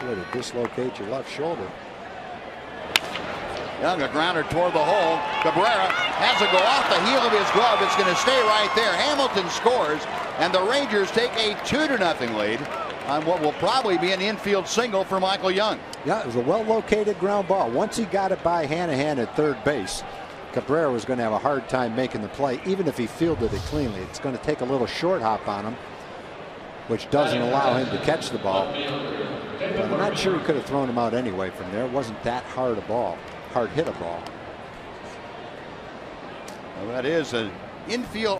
To dislocate your left shoulder. Young, a grounder toward the hole. Cabrera has to go off the heel of his glove. It's going to stay right there. Hamilton scores, and the Rangers take a 2 to nothing lead on what will probably be an infield single for Michael Young. Yeah, it was a well located ground ball. Once he got it by Hanahan at third base, Cabrera was going to have a hard time making the play, even if he fielded it cleanly. It's going to take a little short hop on him, which doesn't allow him to catch the ball. I'm not sure he could have thrown him out anyway from there. It wasn't that hard a ball hard hit a ball. Well, that is an infield